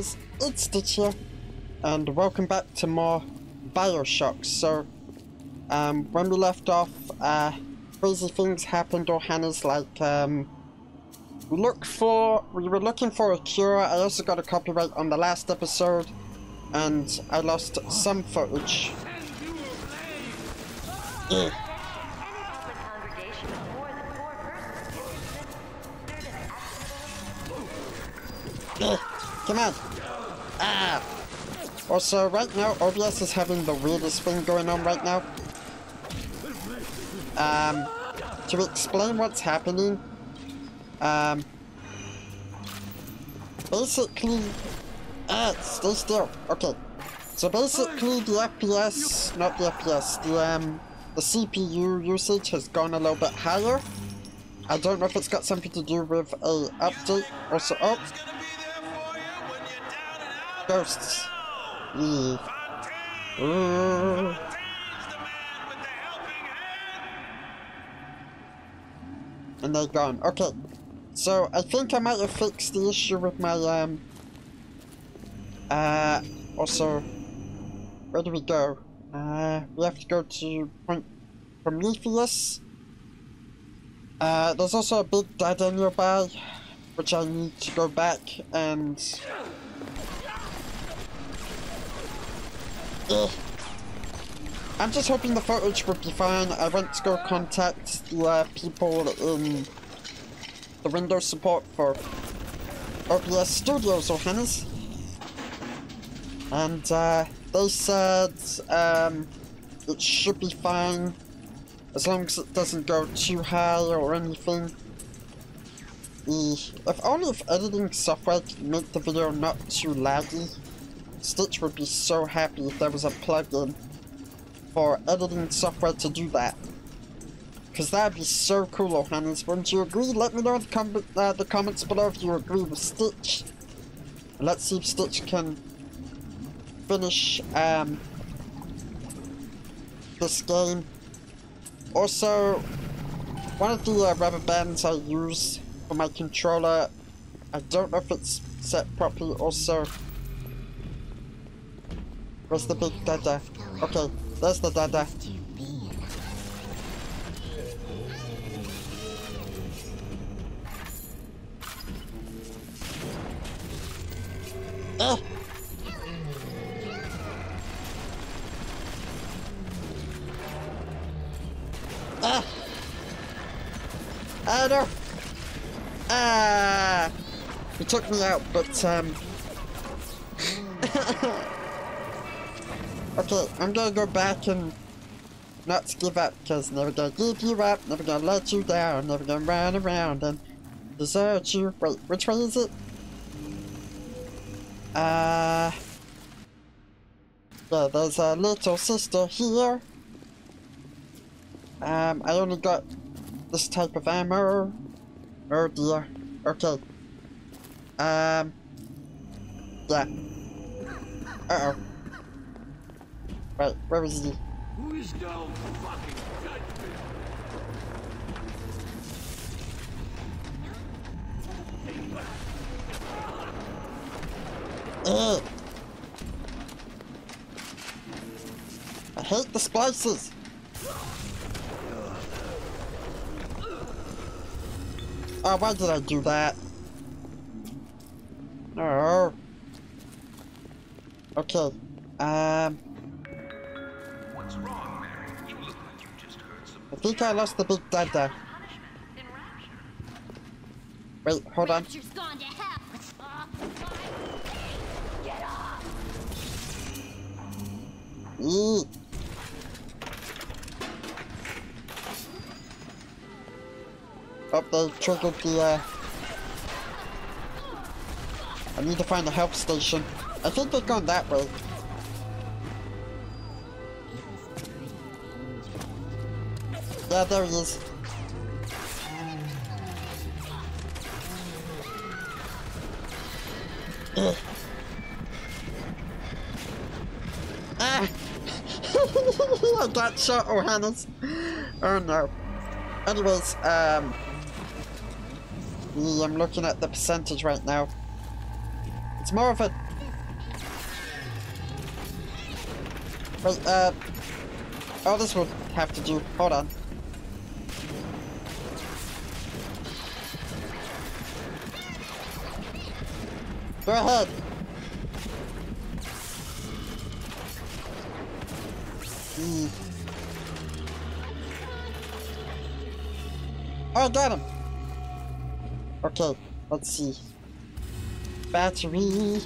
Ohana's, it's Stitch here, and welcome back to more Bioshock. So, um, when we left off, uh, crazy things happened, or Hannah's like, um, we looked for, we were looking for a cure, I also got a copyright on the last episode, and I lost some footage. Come on! Ah! Also, right now, OBS is having the weirdest thing going on right now. Um, to explain what's happening, um, basically, ah, stay still. Okay, so basically the FPS, not the FPS, the um, the CPU usage has gone a little bit higher. I don't know if it's got something to do with a update or so. Oh, ghosts. Ooh. And they're gone. Okay. So, I think I might have fixed the issue with my, um... Uh, also... Where do we go? Uh, we have to go to Point Prometheus. Uh, there's also a big dada nearby, which I need to go back and... I'm just hoping the footage would be fine. I went to go contact the people in the Windows support for OBS Studios, Ohana's. And uh, they said um, it should be fine as long as it doesn't go too high or anything. If only if editing software could make the video not too laggy. Stitch would be so happy if there was a plugin for editing software to do that. Because that'd be so cool, Ohana's. Wouldn't you agree? Let me know in the, com uh, the comments below if you agree with Stitch. And let's see if Stitch can finish um, this game. Also, one of the uh, rubber bands I use for my controller, I don't know if it's set properly also. Where's the big dada? Okay, there's the dada. Ah! Ah! Ah, no! Ah! He took me out, but, um... okay, I'm gonna go back and not give up, because never gonna give you up, never gonna let you down, never gonna run around and desert you. Wait, which way is it? Uh... Yeah, there's a little sister here. Um, I only got this type of ammo. Oh dear. Okay. Um. Yeah. Uh oh. Wait, where is he? Please don't fucking touch me. Ugh. I hate the splices. Oh, why did I do that? Oh. Okay. Um. Heard. I think I lost the big dada. Wait, hold on. Rapture's gone to hell. Get off. Eee. Oh, they triggered the, uh... I need to find the help station. I think they're going that way. There he is. Ah! I shot, Ohana's. Oh no. Anyways, um... I'm looking at the percentage right now. It's more of a... Well, uh... Oh, this will have to do. Hold on. Go ahead. Hmm. Oh, I got him. Okay, let's see. Battery.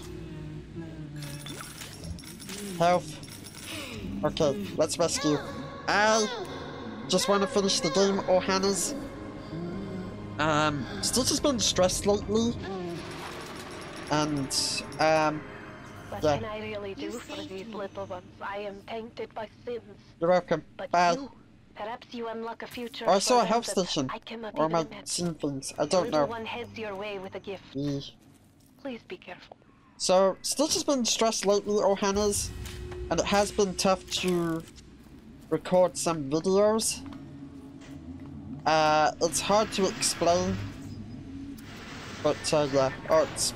Health. Okay, let's rescue. I just want to finish the game, Ohana's. Um, Stitch has been stressed lately. And, um, What Yeah. can I really do for these little ones? I am tainted by sins. you're welcome. But Bye. you, perhaps you unlock a future. Oh, I saw a health station. I cannot Or am I seeing things? I don't little know. one heads your way with a gift. Yeah. Please be careful. So, Stitch has been stressed lately, Ohana's, and it has been tough to record some videos. Uh, it's hard to explain, but uh, yeah, oh, it's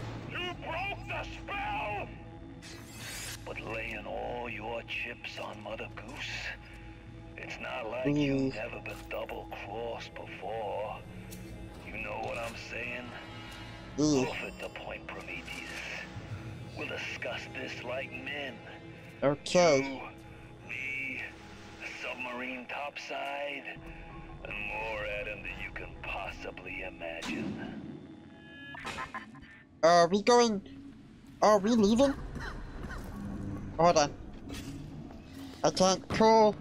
like Mm. you've never been double-crossed before. You know what I'm saying? Off at the point, Prometheus. We'll discuss this like men. okay. You, me, submarine topside, and more Adam than you can possibly imagine. Are we going? Are we leaving? Hold on. I can't call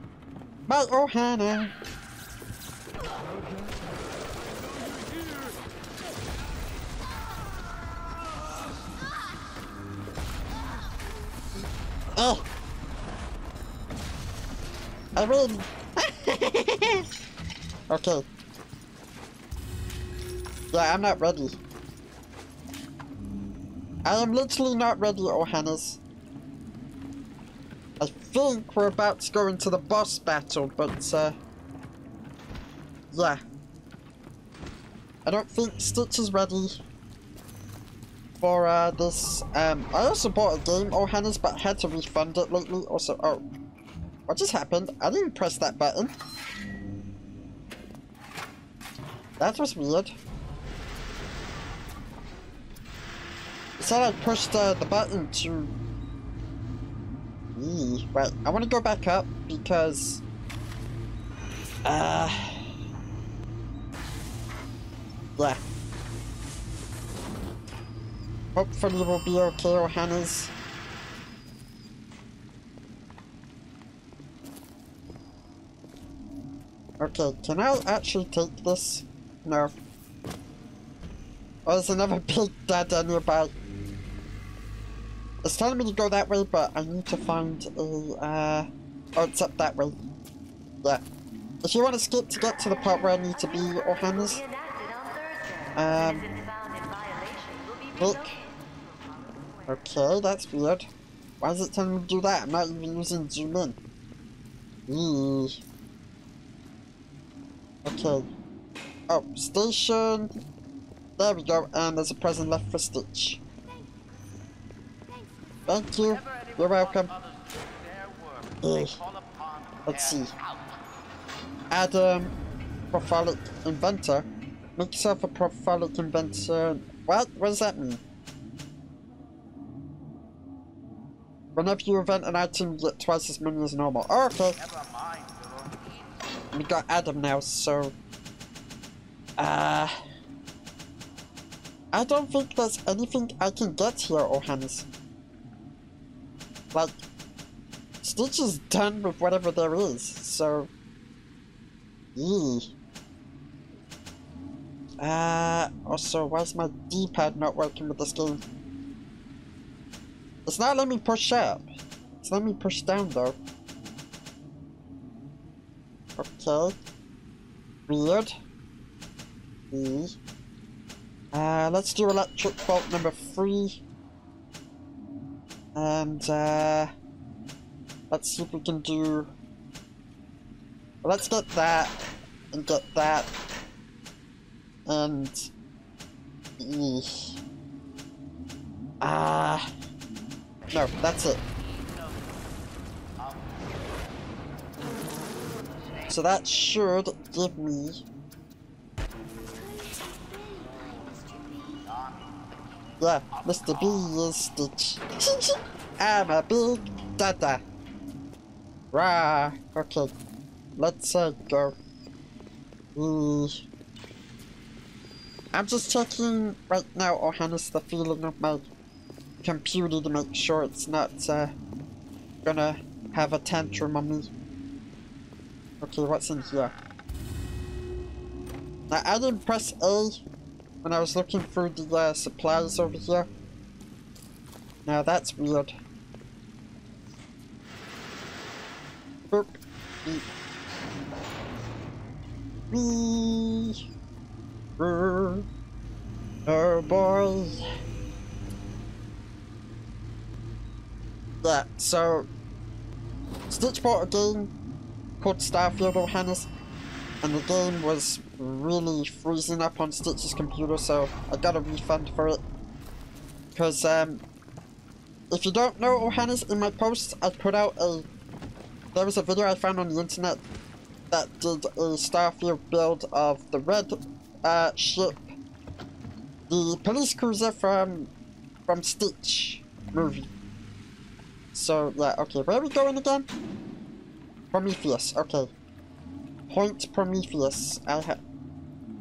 my Ohana. Oh. I win. okay. Yeah, I'm not ready. I am literally not ready, Ohana's. I think we're about to go into the boss battle, but, uh... Yeah. I don't think Stitch is ready for, uh, this. Um, I also bought a game, Ohana's, but had to refund it lately. Also, oh. What just happened? I didn't press that button. That was weird. Said I pushed uh, the button to... Eee, right, I want to go back up because... Uh... Yeah. Hopefully we'll be okay, Ohana's. Okay, can I actually take this? No. Oh, there's another big dada nearby. It's telling me to go that way, but I need to find a, uh... Oh, it's up that way. Yeah. If you want to skip to get to the part where I need to be, Ohanas, um... Look. Okay, that's weird. Why is it telling me to do that? I'm not even using zoom in. Eee. Okay. Oh, station. There we go, and there's a present left for Stitch. Thank you. You're welcome. Let's see. Adam, Prolific Inventor. Make yourself a Prolific Inventor. What? What does that mean? Whenever you invent an item, you get twice as many as normal. Oh, okay. We got Adam now, so... Uh... I don't think there's anything I can get here, Ohana's. Like, Stitch is done with whatever there is, so... Yee. Uh, also, why is my D-pad not working with this game? It's not letting me push up. It's letting me push down, though. Okay. Weird. E. Uh, let's do electric bolt number three. And uh, let's see if we can do... Let's get that and get that and... Ah... Uh, no, that's it. So that should give me Yeah, Mr. B is Stitch. I'm a big dada. Rah. Okay. Let's uh, go. Mm. I'm just checking right now, or harness the feeling of my computer to make sure it's not uh, gonna have a tantrum on me. Okay, what's in here? Now, I didn't press A when I was looking through the uh, supplies over here. Now, that's weird. Boop. Beep. Wee. Oh boy. Yeah, so Stitch bought a game called Starfield Ohana's and the game was really freezing up on Stitch's computer so I got a refund for it. Cause um if you don't know Ohana's in my posts I put out a there was a video I found on the internet that did a Starfield build of the red uh, ship, the police cruiser from from Stitch movie. So yeah, okay, where are we going again? Prometheus, okay. Point Prometheus. I have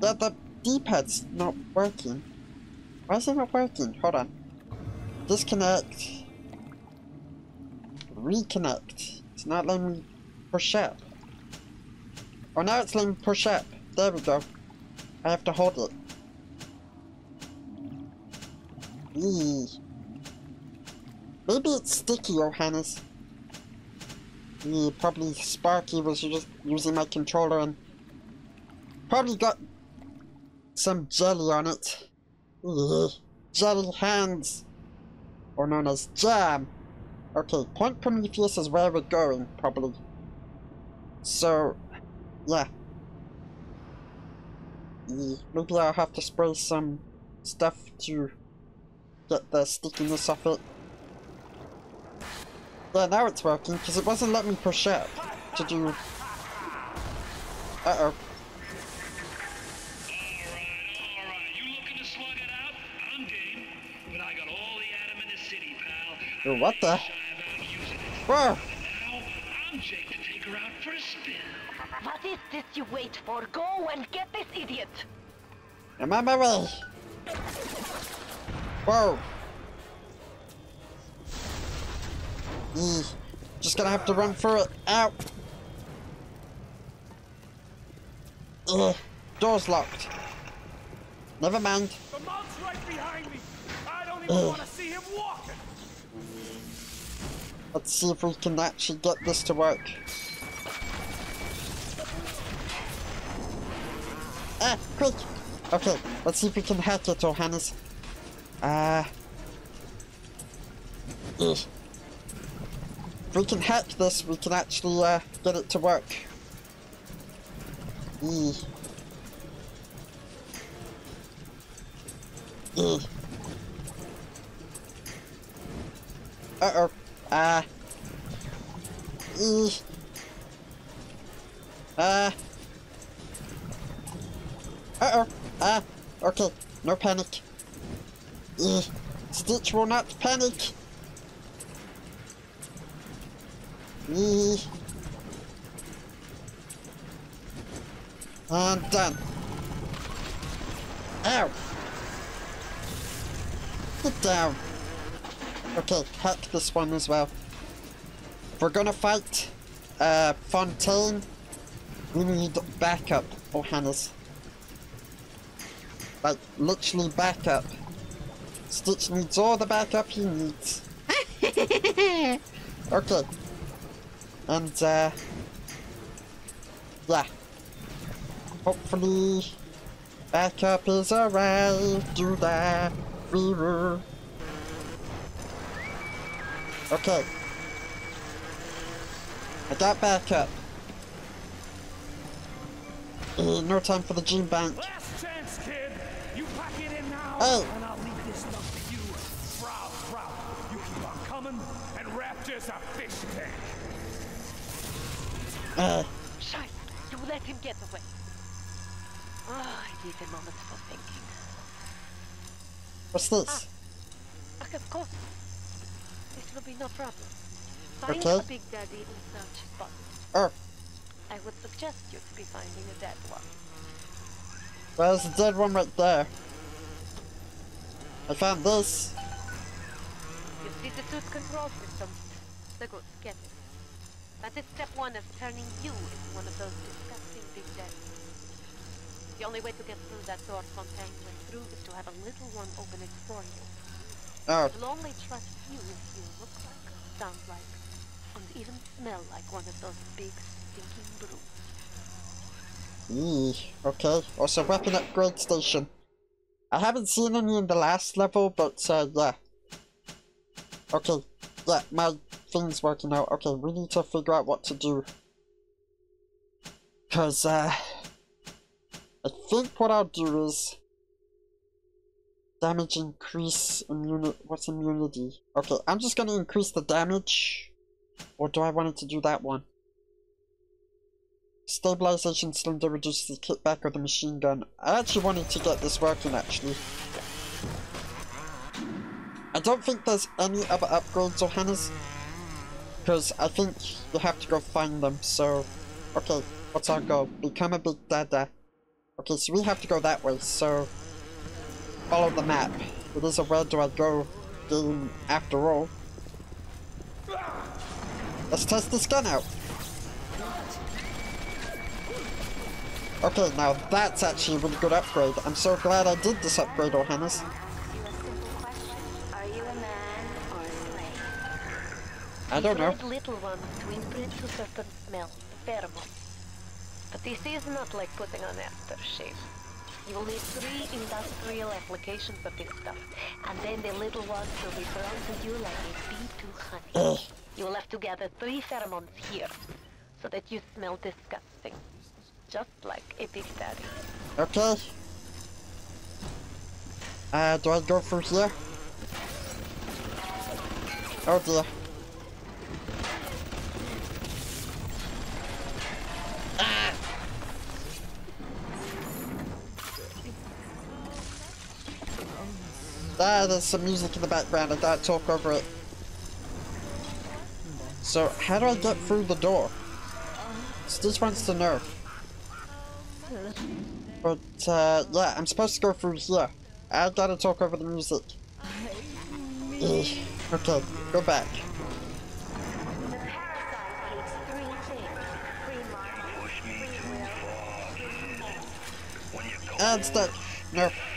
the the D-pad's not working. Why is it not working? Hold on. Disconnect. Reconnect. It's not letting me push up. Oh, now it's letting me push up. There we go. I have to hold it. Eee. Maybe it's sticky, Johannes. Eee, probably Sparky was just using my controller and probably got some jelly on it. Jelly hands. Or known as jam. Okay, Point Prometheus is where we're going, probably. So, yeah. Maybe I'll have to spray some stuff to get the stickiness off it. Yeah, now it's working, because it wasn't letting me push up to do... Uh-oh. What the? Whoa! What is this you wait for? Go and get this idiot! I'm on my way! Whoa! Eee. Just gonna have to run for it. Ow! Ugh. Door's locked. Never mind. The monk's right behind me. I don't even Ugh. want Let's see if we can actually get this to work. Ah, quick! Okay, let's see if we can hack it, Johannes. Ah. Uh, if we can hack this, we can actually uh, get it to work. Eee. Eee. Uh-oh. Ah. Eee. Ah. Uh-oh. Ah. Okay. No panic. Eee. Stitch will not panic. Eee. And done. Ow. Get down. Okay, hack this one as well. We're gonna fight uh, Fontaine, we need backup, Johannes. Like, literally backup. Stitch needs all the backup he needs. okay. And, uh... Yeah. Hopefully... Backup is arrived. Do that. We. Okay. I got backup. Uh, no time for the gene bank. Last chance, kid. You pack it in now, Oh. and I'll leave this stuff to you. Proud, proud. You keep on coming, and Rapture's a fish tank. Uh, Scheiße, him get away. Ah, I need a moment for thinking. What's this? Ah, of course. Will be no problem. Find Okay. a Big Daddy in search spot. Oh, I would suggest you to be finding a dead one. there's a dead one right there. I found this. You see the suit control system? The good, get it. That is step one of turning you into one of those disgusting big daddies. The only way to get through that door Fontaine went through is to have a little one open it for you. Oh, It'll only trust you if you look like, sound like, and even smell like one of those big stinking brutes. Eee, okay. Also, weapon upgrade station. I haven't seen any in the last level, but uh, yeah. Okay, yeah, my thing's working out. Okay, we need to figure out what to do. Because, uh, I think what I'll do is damage increase immunity. What's immunity? Okay, I'm just gonna increase the damage. Or do I want it to do that one? Stabilization cylinder reduces the kickback of the machine gun. I actually wanted to get this working actually. I don't think there's any other upgrades or Hannah's. Because I think you have to go find them, so... Okay, what's our goal? Become a big dada. Okay, so we have to go that way, so... Follow the map. It is a red do I go game after all. Let's test this gun out. Okay, now that's actually a really good upgrade. I'm so glad I did this upgrade, Ohana's. Are you a man or a slave? I don't know. Little ones to imprint to smell, pheromone. But this is not like putting on aftershave. You will need three industrial applications of this stuff, and then the little ones will be drawn to you like a bee to honey. Ugh. You will have to gather three pheromones here, so that you smell disgusting. Just like a big daddy. Okay. Uh, do I go through here? Oh dear. Ah, there's some music in the background. I gotta talk over it. So, how do I get through the door? Stitch wants to know. But, uh, yeah, I'm supposed to go through here. I gotta talk over the music. Okay, go back. The parasite hates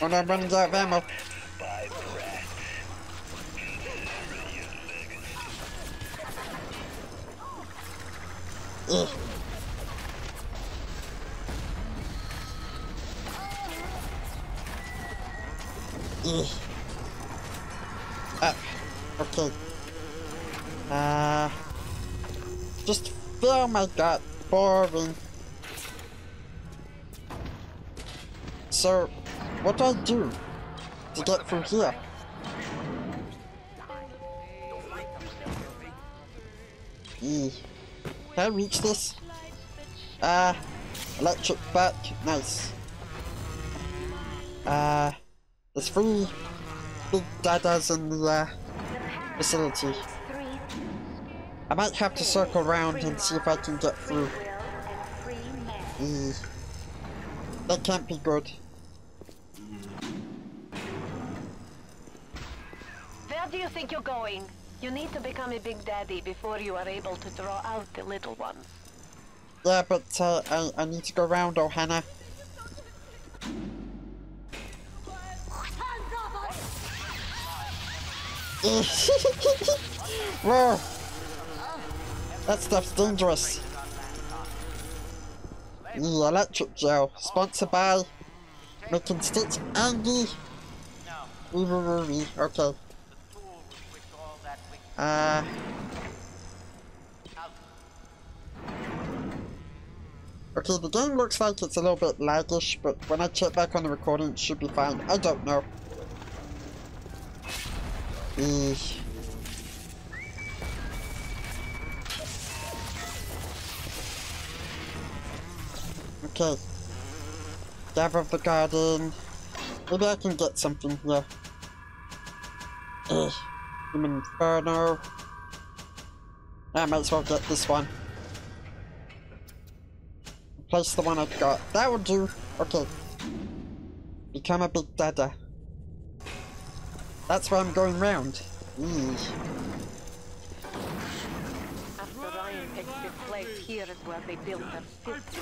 When I'm running out of ammo. Ugh. Ugh. Ah, okay. Uh, just oh my god, boring. So, what do I do to get through here? Can I reach this? Ah, electric back, nice. Uh, there's three big dadas in the uh, facility. I might have to circle around and see if I can get through. Eee. That can't be good. You think you're going? You need to become a big daddy before you are able to draw out the little ones. Yeah, but uh, I, I need to go around, oh Hannah. That stuff's dangerous. The electric gel, sponsored by making Stitch wee. Okay. Uh. Okay, the game looks like it's a little bit laggish, but when I check back on the recording, it should be fine. I don't know. Eesh. Okay. Gather of the garden. Maybe I can get something here. Ugh. Human Inferno. I might as well get this one. Replace the one I've got. That will do. Okay. Become a big dada. That's where I'm going round. After Ryan place, here is where they built their filthy.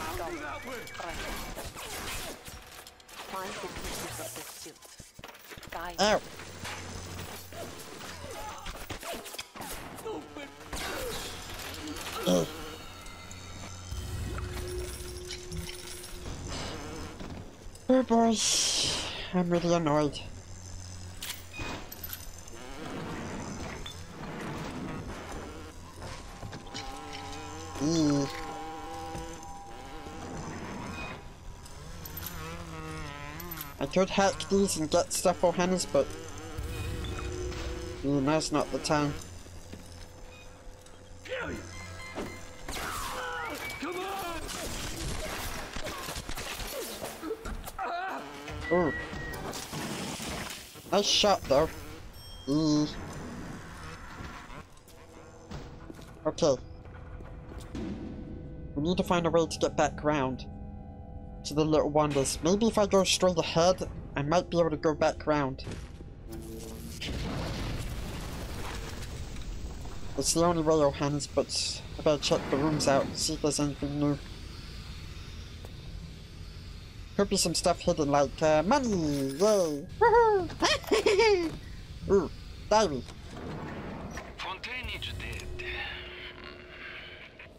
Find the pieces of this suit. Guide Oh boy, I'm really annoyed. Eee. I could hack these and get stuff for Hannes, but Ooh, now's not the time. Nice shot though. Eee. Okay. We need to find a way to get back round to the little wonders. Maybe if I go straight ahead, I might be able to go back round. It's the only way, Johannes, but I better check the rooms out, see if there's anything new. Could be some stuff hidden like uh, money! Yay! Woohoo! Ooh, diary. Fontaine is dead.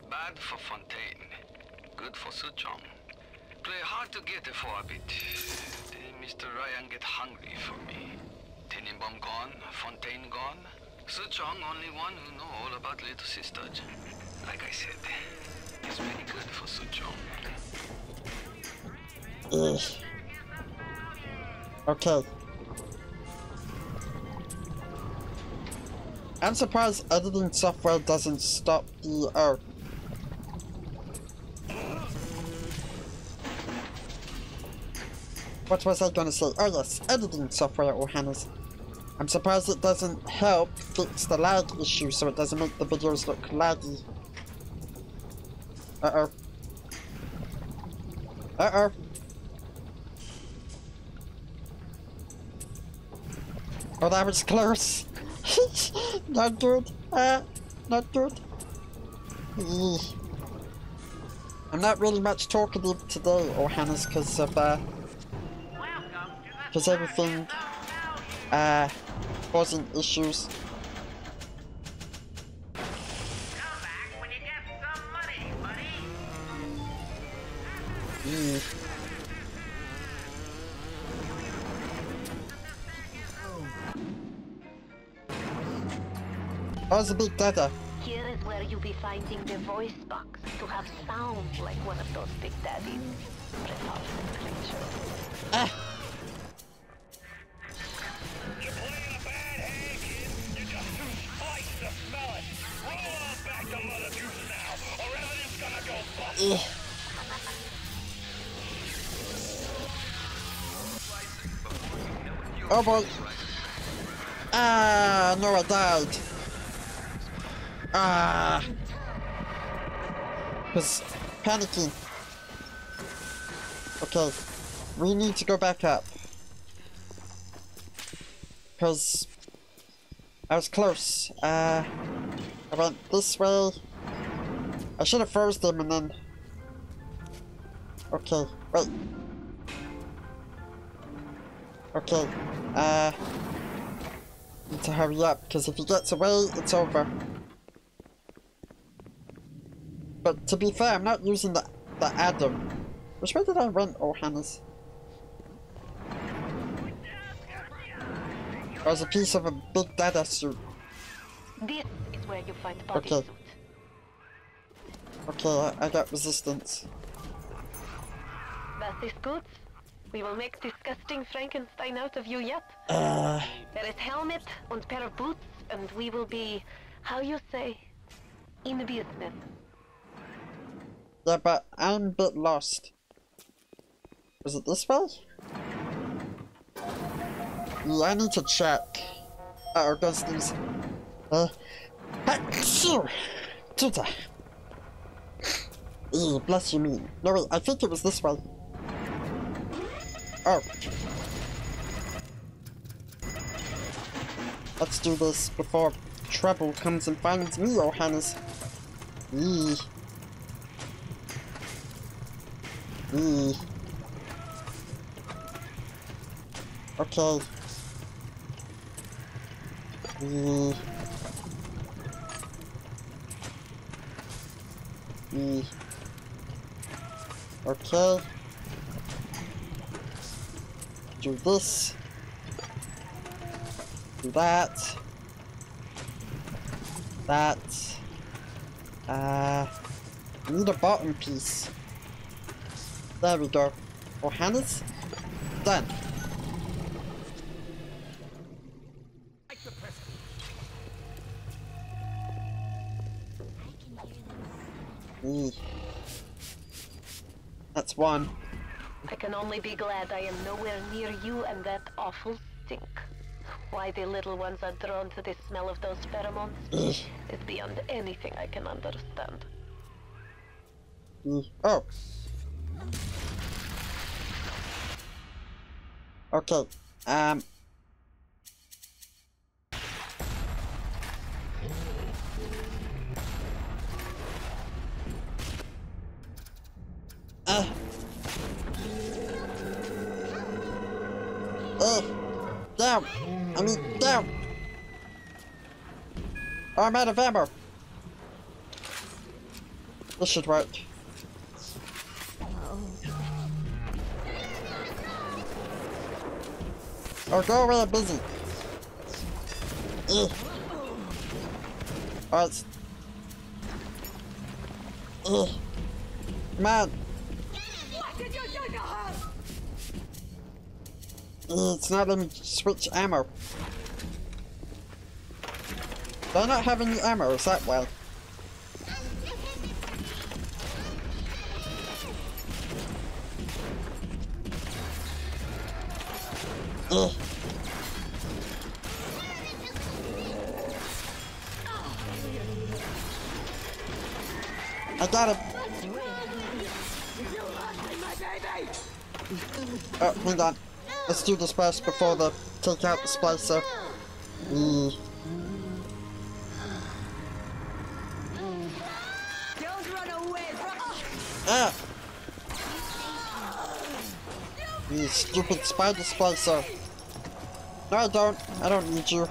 Bad for Fontaine. Good for Suchong. Play hard to get for a bit. Then Mr. Ryan get hungry for me. Tenenbaum gone, Fontaine gone. Suchong only one who know all about little sister. Like I said, it's very good for Suchong. Ugh. Okay. I'm surprised editing software doesn't stop the oh. What was I gonna say? Oh yes, editing software, Johannes. I'm surprised it doesn't help fix the lag issue so it doesn't make the videos look laggy. Uh-oh. Uh-oh. Oh, that was close. not good. Uh, not good. Eeh. I'm not really much talkative today, Johannes, because of, uh, because everything, uh, causing issues. Eeh. Oh, it's a big dada. Here is where you'll be finding the voice box to have sound like one of those big daddies. Repulsive creatures. Ah! You're playing a bad hand, kid. You're just too to smell it. Roll on back to Mother Goose now, or everything's gonna go bust. Ugh. Oh boy. Ah, no, I died. Ah. Was panicking. Okay, we need to go back up. Because I was close. Uh, I went this way. I should have froze them and then. Okay, wait. Okay, uh. Need to hurry up because if he gets away, it's over. But to be fair, I'm not using the the Adam. Which way did I run, oh Hannes? There's a piece of a big dada suit. This is where you find body Okay. suit. Okay, I, I got resistance. That is good. We will make disgusting Frankenstein out of you yet. Uh, There is helmet and pair of boots, and we will be, how you say, in business. Yeah, but I'm a bit lost. Was it this way? Yeah, I need to check. Uh goes these. Uh. Tuta! Bless you me. No, wait, I think it was this way. Oh. Let's do this before trouble comes and finds me, Johannes. Eee. Eee. Okay. Eee. Eee. Okay. Do this. Do that. That. Uh, need a bottom piece. There we go. Oh, Hannah's done. Eee. That's one. I can only be glad I am nowhere near you and that awful stink. Why the little ones are drawn to the smell of those pheromones is beyond anything I can understand. Eee. Oh. Okay. Um. Uh. Uh. Down. I mean, down. I'm out of ammo. This should work. Oh, go away, I'm busy. Ugh. Alright. Ugh. Come on. It's not me switch ammo. I not have any ammo? Is that well? Ugh. I got him. Oh, hang on. Let's do this first before the take out the splicer. Mm. Don't run away from Ah! You stupid spider splicer. No, I don't. I don't need you.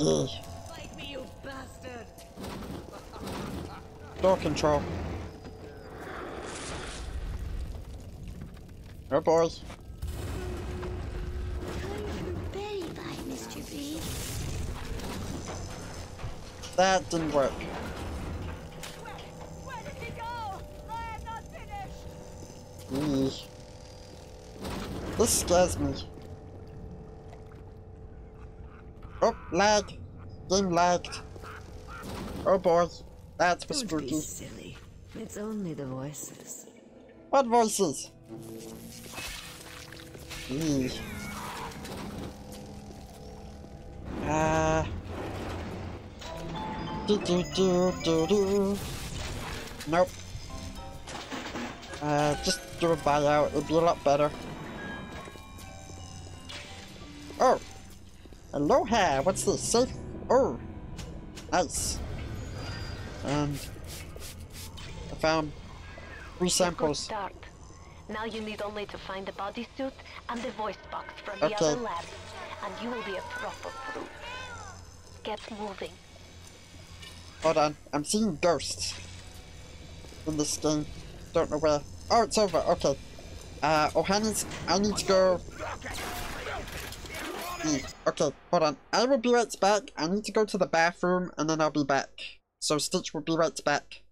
Ugh. Fight me, you bastard! Door control. Oh. That didn't work. Where did he go? I am not finished! This scares me. Oh, lag. Game lagged. Oh boy. That's Don't be spooky. silly. It's only the voices. What voices? Eee. Ah. Do do do do do. Nope. Uh, just do a buyout. It'd be a lot better. Aloha. What's this? Safe. Oh. Nice. And I found three Good samples. start. Now you need only to find the bodysuit and the voice box from the Okay. other lab, and you will be a proper proof. Get moving. Hold on, I'm seeing ghosts in this game. Don't know where. Oh, it's over. Okay. Uh, Ohana's. I need to go. Okay, hold on. I will be right back. I need to go to the bathroom and then I'll be back. So Stitch will be right back.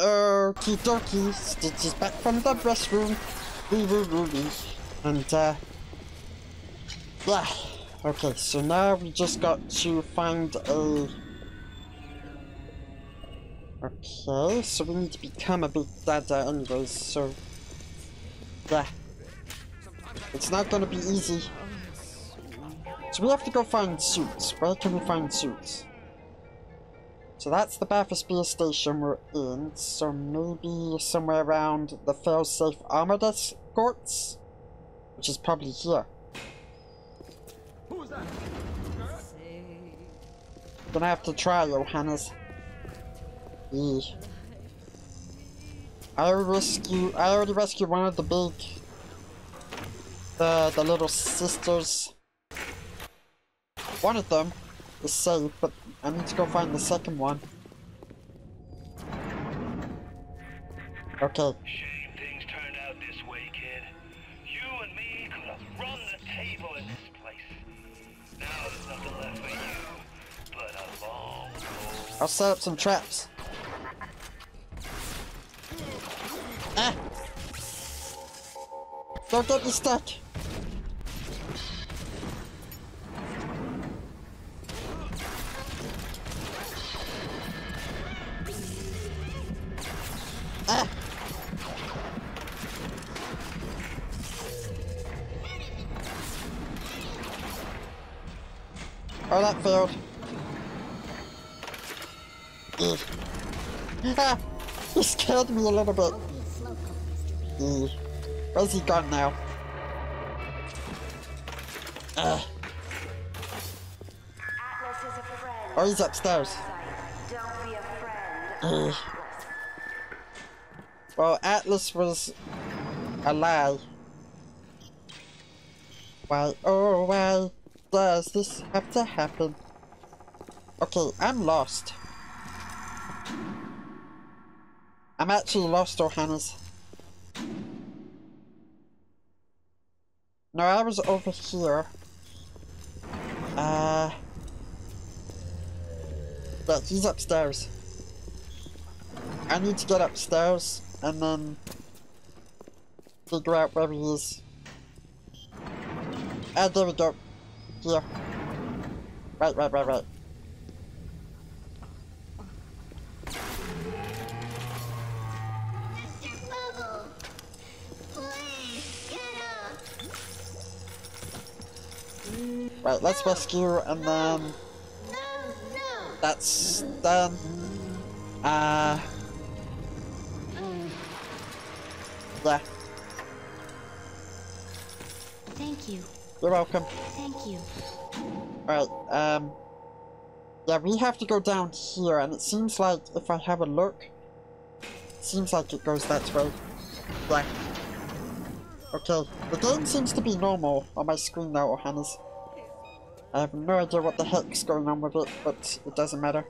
Okie dokie, Stitch is back from the restroom. And, uh, yeah. Okay, so now we just got to find a... Okay, so we need to become a big dada anyways, so... Yeah. It's not gonna be easy. So we have to go find suits. Where can we find suits? So that's the Bathysphere station we're in, so maybe somewhere around the failsafe armored escorts? Which is probably here. Who's that? Gonna have to try, Johannes. Yeah. I already rescue I already rescued one of the big the the little sisters. One of them is safe, but I need to go find the second one. Okay. Shame things turned out this way, kid. You and me could have run the table in this place. Now there's nothing left for you but a long road. I'll set up some traps. Ah! Don't get me stuck! Me a little bit. Ugh. Where's he gone now? Uh. Atlas is a friend. Oh, he's upstairs. Don't be a friend. Ugh. Well, Atlas was a lie. Why, oh, why does this have to happen? Okay, I'm lost. I'm actually lost, Johannes. No, I was over here. Uh... But he's upstairs. I need to get upstairs and then figure out where he is. Ah, there we go. Here. Right, right, right, right. Right, let's rescue and then that's done. Uh yeah, Thank you. you're welcome. Thank you. Right, um Yeah, we have to go down here and it seems like if I have a look seems like it goes that way. Yeah. Okay, the game seems to be normal on my screen now, Johannes. I have no idea what the heck's going on with it, but it doesn't matter.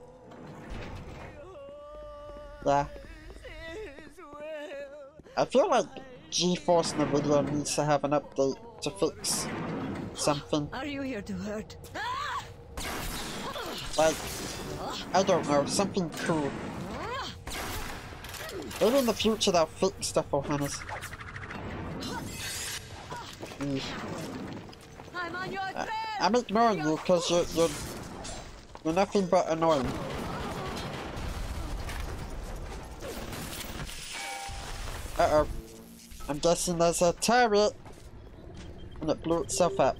Yeah. I feel like GeForce Nvidia needs to have an update to fix something. Are you here to hurt? Like, I don't know, something cool. Maybe in the future they'll fix stuff, Johannes. Mm. I'm on your trail. I'm ignoring you because you're, you're, you're nothing but annoying. Uh-oh. I'm guessing there's a turret. And it blew itself up.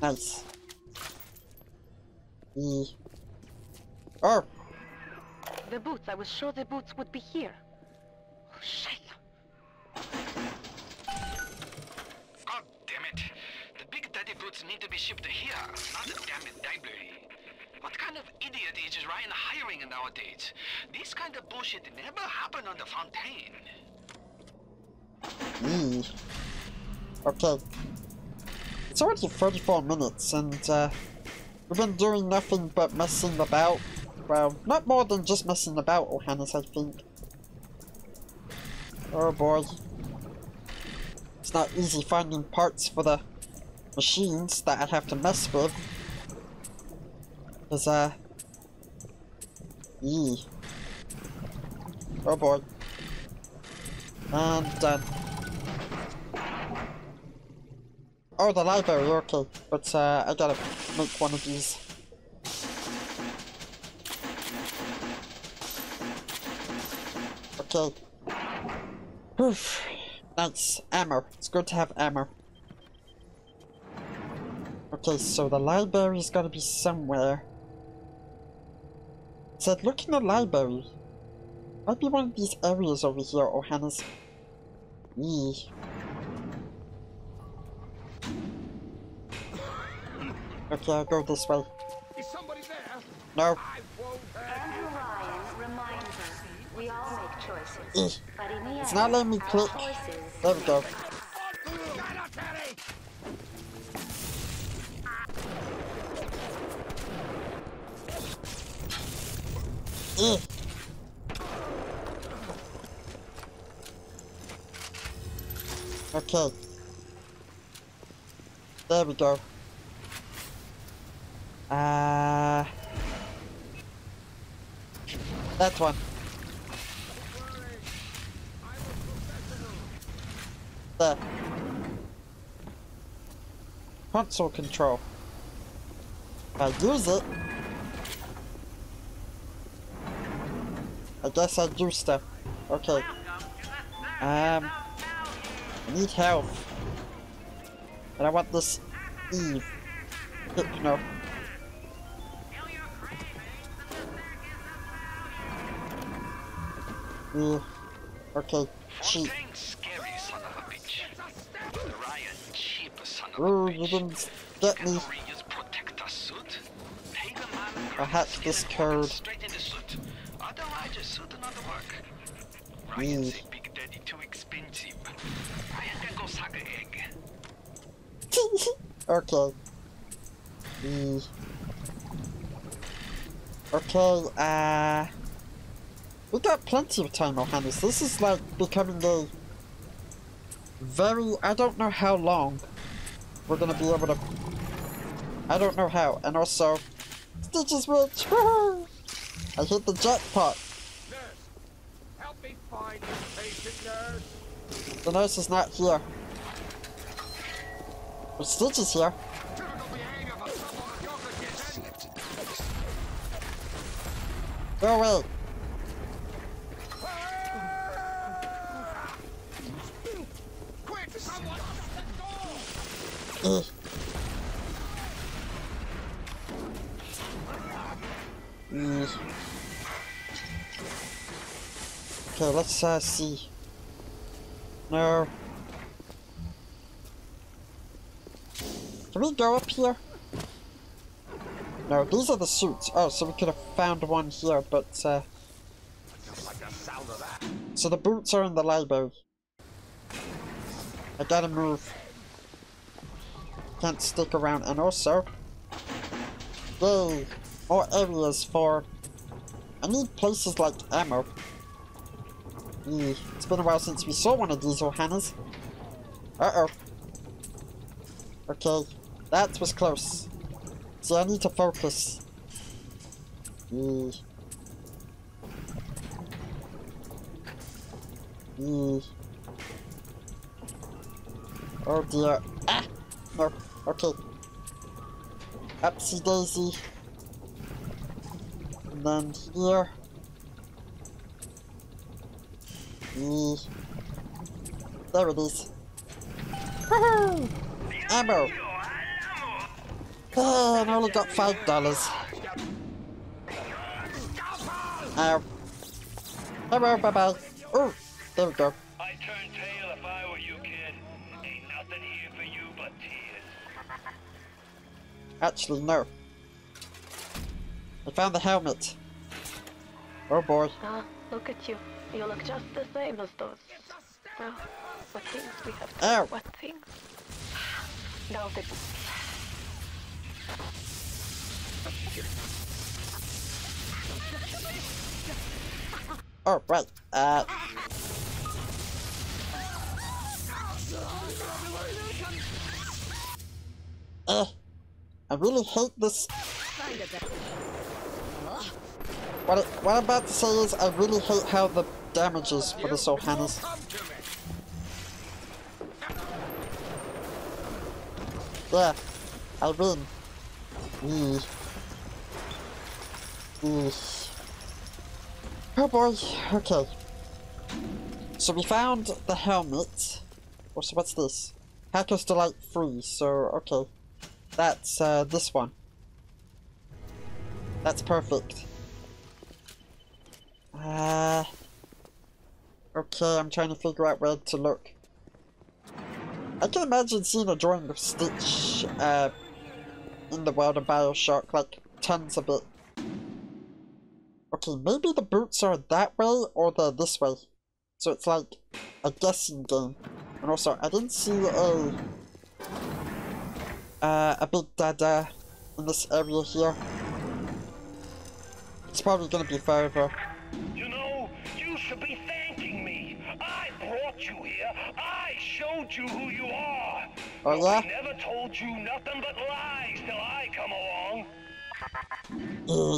Nice. E. Oh! The boots. I was sure the boots would be here. Oh, shit. Need to be shipped here, not the damn library. What kind of idiot is Ryan hiring nowadays? This kind of bullshit never happened on the Fontaine. E. Okay. It's already 34 minutes and uh, we've been doing nothing but messing about. Well, not more than just messing about, Johannes, I think. Oh boy. It's not easy finding parts for the machines that I'd have to mess with. Cause, uh... Yee. Oh boy. And done. Oh, the library, okay. But uh, I gotta make one of these. Okay. Whew. Nice. Ammo. It's good to have ammo. Okay, so the library's gotta be somewhere. It said look in the library. Might be one of these areas over here, Ohana's. Yee. Okay, I'll go this way. Is somebody there? No. I won't hurt Andrew Ryan reminds us we all make choices, but in the It's end, not letting me click. choices There we go. Eh. Okay. There we go. Uh, that one. There. Console control. If I use it, I guess I do stuff. Okay. Um, I need health. And I want this Eve. Hypno. Yeah. Okay, cheap. Fontaine scary son of a bitch. Ryan cheap son of Ooh, you didn't get me. Can use protector suit? Pay the man I hacked this code. Mm. Ryan say Big Daddy too expensive. Ryan can go suck a egg. okay. Mm. Okay, uh... We got plenty of time, Johannes. This is like becoming a very... I don't know how long we're gonna be able to... I don't know how. And also, Stitch is rich! I hit the jackpot. Nurse, help me find this patient, nurse. The nurse is not here. But Stitch is here. Go away. Mm. Okay, let's uh, see. No. Can we go up here? No, these are the suits. Oh, so we could have found one here, but uh... So the boots are in the library. I gotta move. Can't stick around, and also... Yay! More areas for... I need places like ammo. It's been a while since we saw one of these Johannas. Uh-oh. Okay, that was close. See, I need to focus. Eee. Eee. Oh dear. Ah! No. Okay. Upsy daisy. And then here. Eee. There it is. Woohoo! Ammo! Ah, I only got five dollars. Ow. Hello, bye bye. Oh, there we go. I'd turn tail if I were you, kid. Ain't nothing here for you but tears. Actually, no. I found the helmet. Oh boy. Ah, look at you. You look just the same as those. Well, what things we have Ow. done. What things? Now the Oh, right. Uh. Eh. I really hate this. What, I, what I'm about to say is, I really hate how the damages for this old Hannes. Come. Yeah, I win. Eee. Eee. Oh boy, okay. So we found the helmet. So what's this? Hacker's Delight 3, so okay. That's uh, this one. That's perfect. Uh, okay, I'm trying to figure out where to look. I can imagine seeing a drawing of Stitch uh, in the world of Bioshock, like tons of it. Okay, maybe the boots are that way or they're this way. So it's like a guessing game. And also, I didn't see a uh, a big dada in this area here. It's probably gonna be further. I you who you are. Oh never told you nothing but lies till I come along.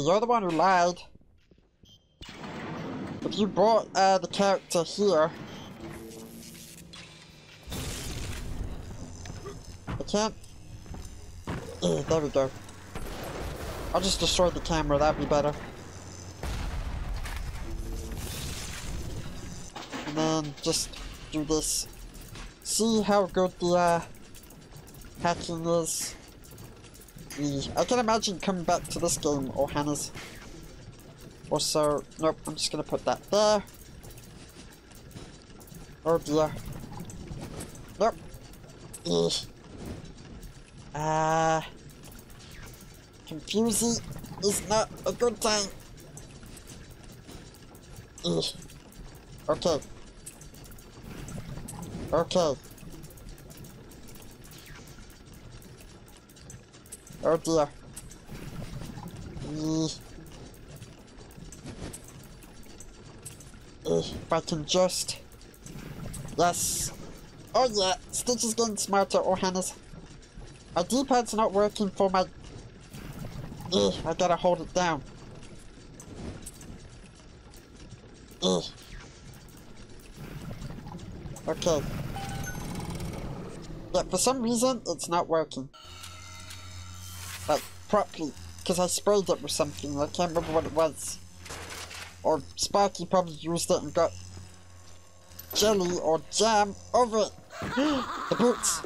You're the one who lied. If you brought uh, the character here... I can't... Yeah, there we go. I'll just destroy the camera, that'd be better. And then just do this. See how good the uh, hacking is. I can imagine coming back to this game, or Hannah's. Also, nope, I'm just gonna put that there. Oh dear. Nope. Eesh. Ah. confusing is not a good. Eesh. Okay. Okay. Oh dear. Eesh. If I can just... Yes. Oh yeah, Stitch is getting smarter, or Hannah's. My D-pad's not working for my... Ugh, I gotta hold it down. Ugh. Okay. Yeah, for some reason, it's not working. Like, properly. Because I sprayed it with something, I can't remember what it was. Or Sparky probably used it and got jelly or jam over it. the boots.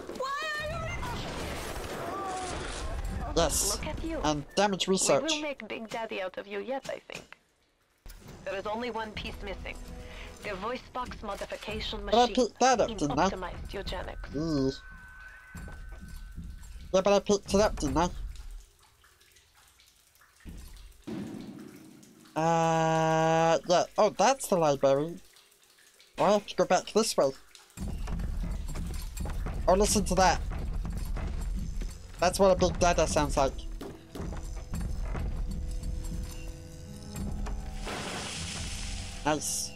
Yes. Look at you. And damage research. We will make Big Daddy out of you yet, I think. There is only one piece missing. The voice box modification But I picked that up, didn't I? optimized eugenics. Eee. Yeah, but I picked it up, didn't I? Uh, yeah. Oh, that's the library. Oh, I have to go back this way. Oh, listen to that. That's what a big dada sounds like. Nice.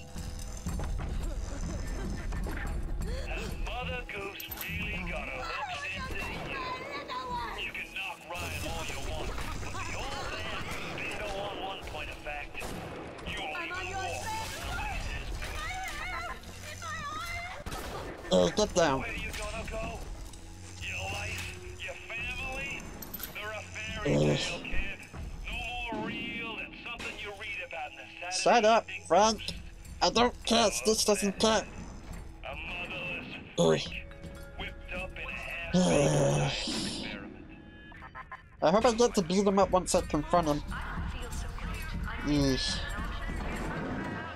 In the Saturday Shut up, Frank. I don't care. Stitch doesn't care. A motherless Ugh. freak whipped up in a. I hope I get to beat him up once I confront him.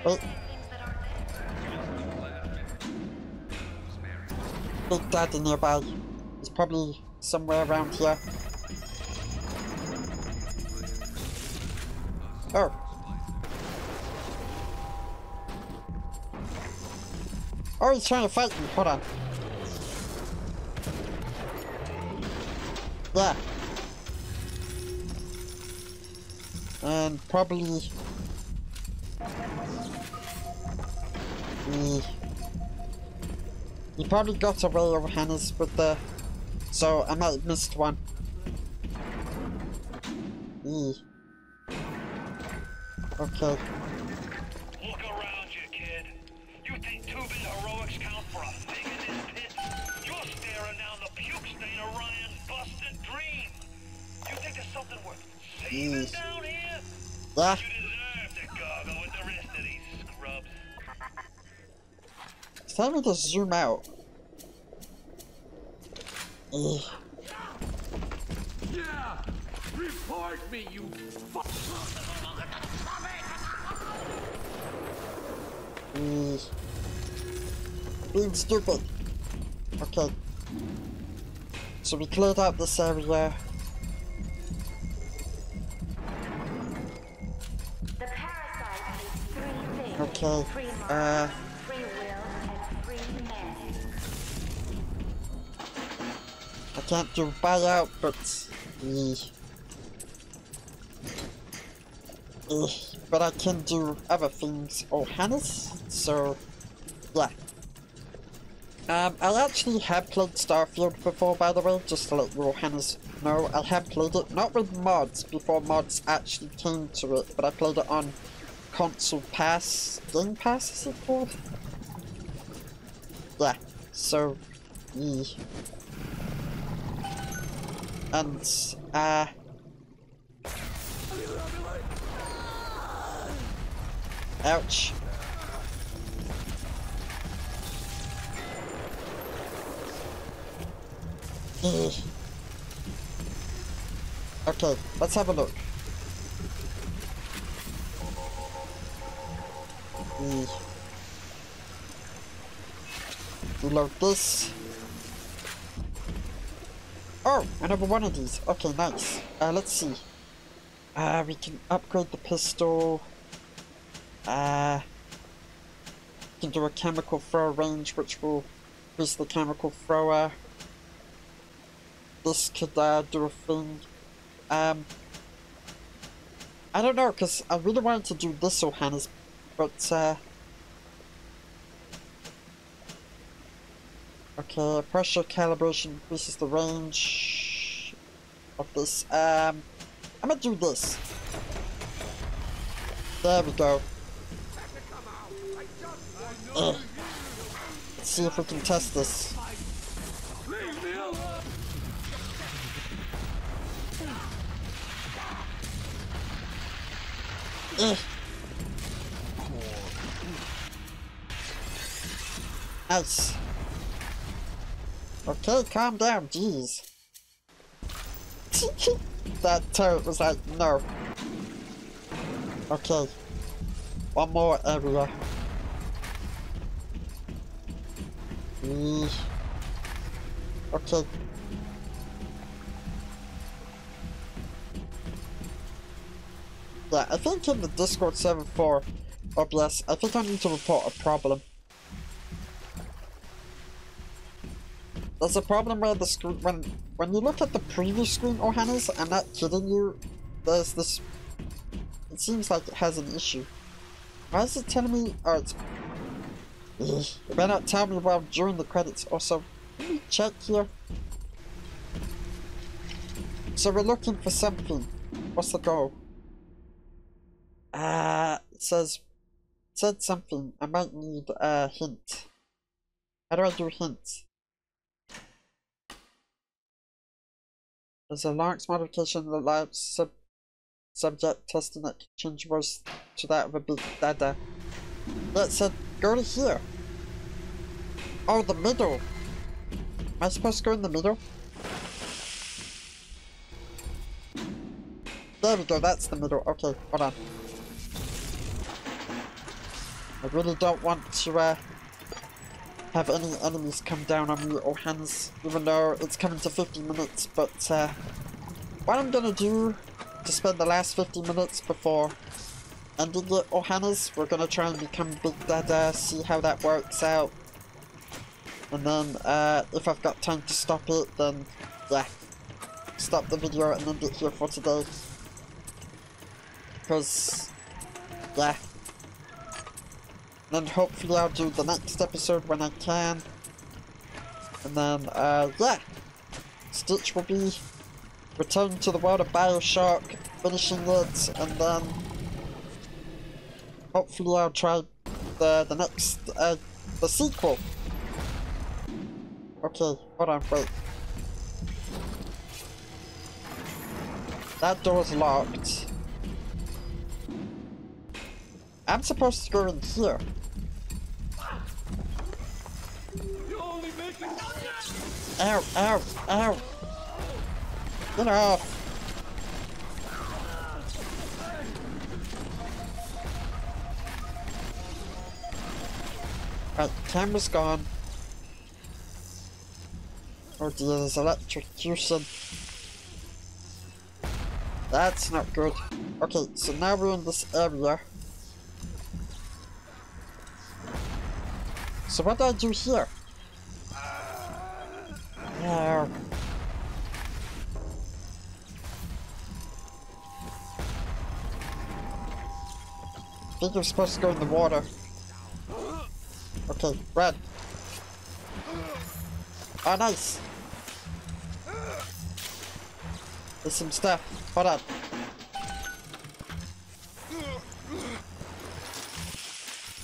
Wait. Big Daddy nearby. He's probably somewhere around here. Oh. Oh, he's trying to fight me. Hold on. Yeah. And probably... He probably got away over Hannah's with the... So I might have missed one. Eee. Okay. Look around you, kid. You think two-bit heroics count for a thing in this pit? You're staring down the puke stain of Ryan's busted dream. You think there's something worth saving Jeez. down here? Yeah. Tell me to zoom out. Ugh. Yeah! Report me, you fuck! Ugh. Being stupid. Okay. So we cleared out this area. The parasite needs three things. Okay, uh, can't do buyout, but eh. Eh, but I can do other things. Oh, Hannes? So, yeah. Um, I actually have played Starfield before, by the way, just to let you Hannes know. I have played it, not with mods, before mods actually came to it, but I played it on console pass, game pass is it called? Yeah, so, yeah. And, uh... Ouch. Okay, let's have a look. Eh. Reload this. Oh, another one of these. Okay, nice. Uh, let's see. Uh, we can upgrade the pistol. Uh, we can do a chemical throw range, which will increase the chemical thrower. This could uh, do a thing. Um, I don't know, because I really wanted to do this Ohana's, but uh, Okay, pressure calibration increases the range of this. Um, I'm gonna do this. There we go. Let's see if we can test this. Ugh. Nice. Okay, calm down, jeez. that turret was like, no. Okay. One more area. Okay. Yeah, I think in the Discord server for oh, OBS, I think I need to report a problem. There's a problem where the screen, when, when you look at the preview screen, Ohana's, I'm not kidding you, there's this, it seems like it has an issue. Why is it telling me, oh it's, better not tell me while during the credits, also, let me check here. So we're looking for something, what's the goal? Uh, it says, said something, I might need a hint. How do I do hints? There's a larynx modification that allows sub subject testing that change voice to that of a big dada. That said, go to here. Oh, the middle. Am I supposed to go in the middle? There we go, that's the middle. Okay, hold on. I really don't want to uh, have any enemies come down on me or hands, even though it's coming to 50 minutes, but uh, what I'm gonna do to spend the last 50 minutes before ending it, Ohana's, we're gonna try and become Big Dada, see how that works out. And then, uh, if I've got time to stop it, then, yeah, stop the video and end it here for today. Because, yeah. Then hopefully I'll do the next episode when I can. And then, uh, yeah. Stitch will be returning to the world of Bioshock, finishing it, and then hopefully I'll try the the next uh the sequel. Okay, hold on, wait. That door's locked. I'm supposed to go in here. Ow, ow, ow. Get off. Right, camera's gone. Oh dear, there's electrocution. That's not good. Okay, so now we're in this area. So what do I do here? Think you're supposed to go in the water. Okay, red. Oh, nice. There's some stuff. Hold on.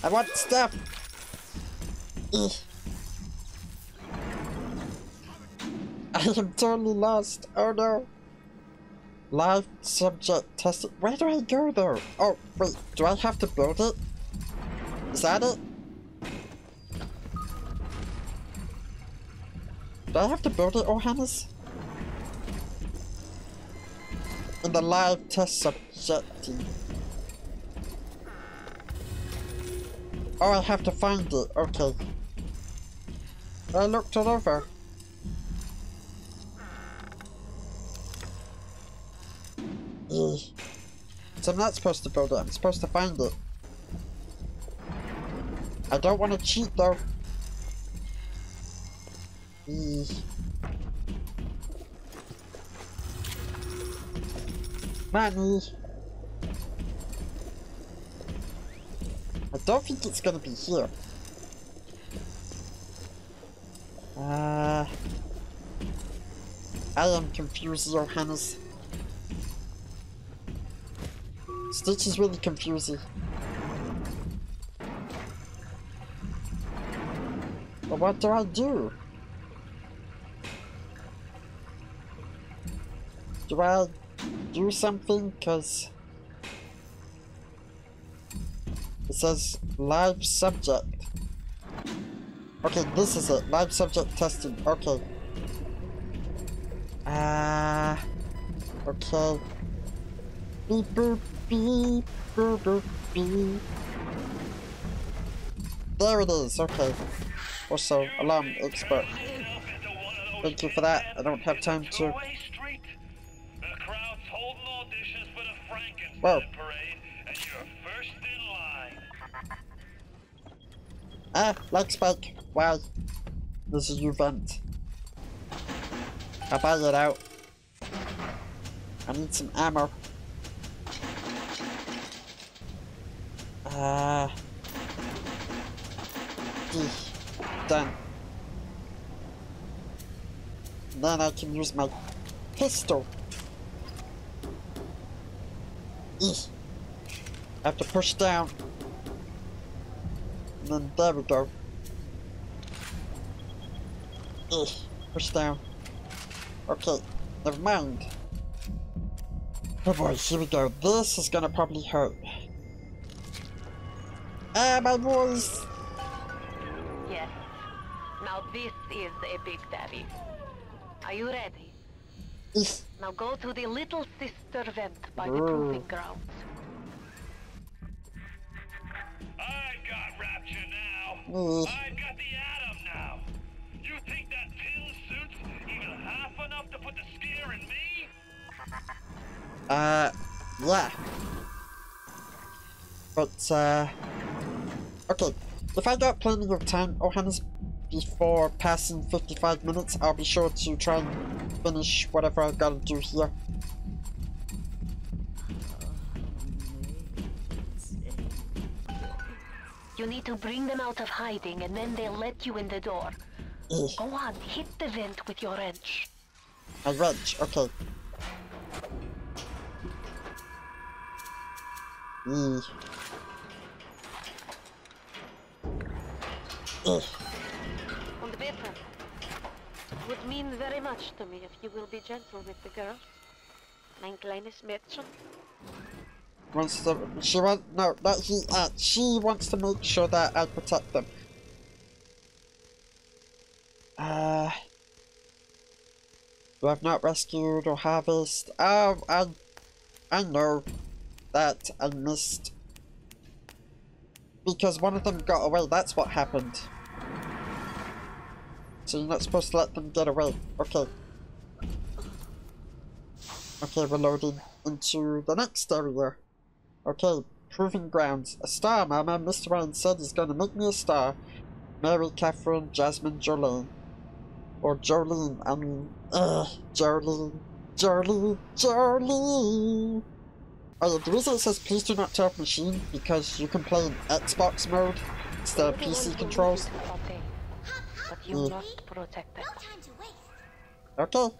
I want stuff. Ugh. I am totally lost. Oh no. Live subject tested. Where do I go though? Oh, wait. Do I have to build it? Is that it? Do I have to build it, Ohana's? In the live test subject. Oh, I have to find it. Okay. I looked it over. Ugh. So I'm not supposed to build it, I'm supposed to find it. I don't want to cheat though. Ugh. Money. I don't think it's gonna be here. Uh, I am confused, Johannes. Stitch is really confusing. But what do I do? Do I do something? Cause it says live subject. Okay, this is it. Live subject testing. Okay. Ah. Uh, okay. Beep boop beep boop boop beep. There it is. Okay. Also, alarm expert. Thank you for that. I don't have time to. Whoa. Ah, like spike. Why? This is your vent. I'll buy it out. I need some ammo. Uh, done. Then I can use my pistol. I have to push down. And then there we go. Push down. Okay, never mind. Oh boy, here we go. This is gonna probably hurt. Ah, my voice! Yes. Now this is a big daddy. Are you ready? Yes. Now go to the little sister vent by the proving grounds. I got Rapture now. Eeh. I've got the Adam now. You think that pill suit's even half enough to put the scare in me? Uh, yeah. But, uh... Okay, if I got plenty of time, Ohana's, before passing 55 minutes, I'll be sure to try and finish whatever I gotta do here. You need to bring them out of hiding and then they'll let you in the door. Eeh. Go on, hit the vent with your wrench. A wrench, okay. Eeh. On the bedroom. It would mean very much to me if you will be gentle with the girl. Mein kleines Mädchen. wants to she want no that he uh, she wants to make sure that I protect them. Uh who have not rescued or harvest. Oh I I know that I missed because one of them got away, that's what happened. So you're not supposed to let them get away. Okay. Okay, we're loading into the next area. Okay, proving grounds. A star, Mama. Mr. Ryan said he's gonna make me a star. Mary Catherine Jasmine Jolene. Or Jolene, I mean, ugh, Jolene. Jolene, Jolene. Oh the reason it says please do not turn off machine because you can play in Xbox mode instead of PC controls. But you Mm. must protect them. No time to waste. Okay.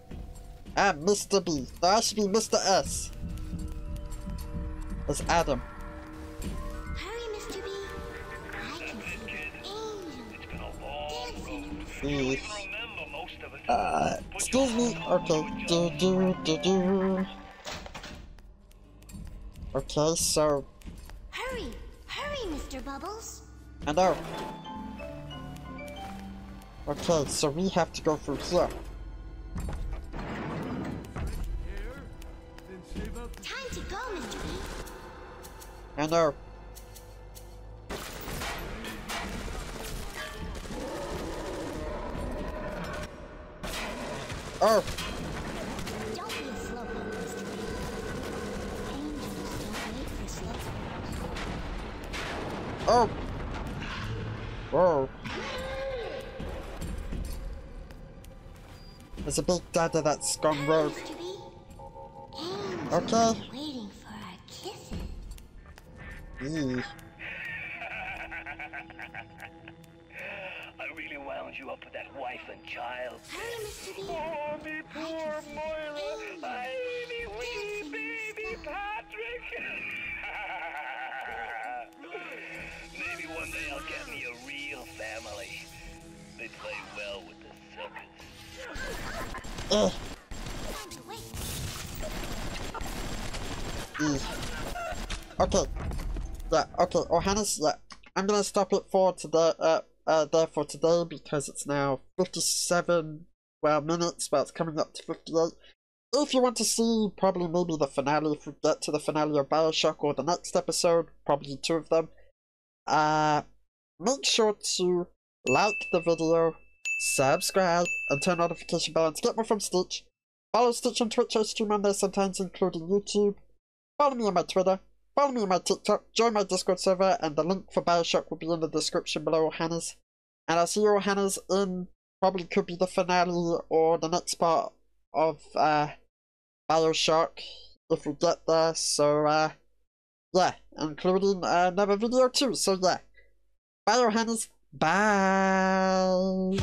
I'm Mr. B. No, I should be Mr. S. It's Adam. Hurry, Mr. B. I can see the angels It's been a long dancing in the B. remember most of it. Uh, excuse me. Okay. Do do do do. Okay, so Hurry, hurry, Mr. Bubbles. I know. Okay, so we have to go through here. Time to go, Mr. B. I know. Oh, Don't be There's a big dada that's gone rogue. Mr. B. Angels Okay. are waiting for our kisses. Eee. I really wound you up with that wife and child. Hurry, Mr. B. Oh, me poor Moira. Baby, wee baby Patrick. Maybe one day I'll get me a real family. They play well with the suckers. Ugh. Okay. Yeah, okay, Ohana's, yeah. I'm gonna stop it for today, uh, uh, there for today because it's now 57, well, minutes, well, it's coming up to 58. If you want to see probably maybe the finale, if we get to the finale of Bioshock or the next episode, probably two of them, uh, make sure to like the video, subscribe, and turn notification bell and to get more from Stitch. Follow Stitch on Twitch, I stream on there sometimes, including YouTube. Follow me on my Twitter, follow me on my TikTok, join my Discord server, and the link for Bioshock will be in the description below Hannah's. And I'll see you Hannah's in probably could be the finale or the next part of uh Bioshock if we get there. So uh yeah, including uh, another video too. So yeah. Bye Hannah's. Bye.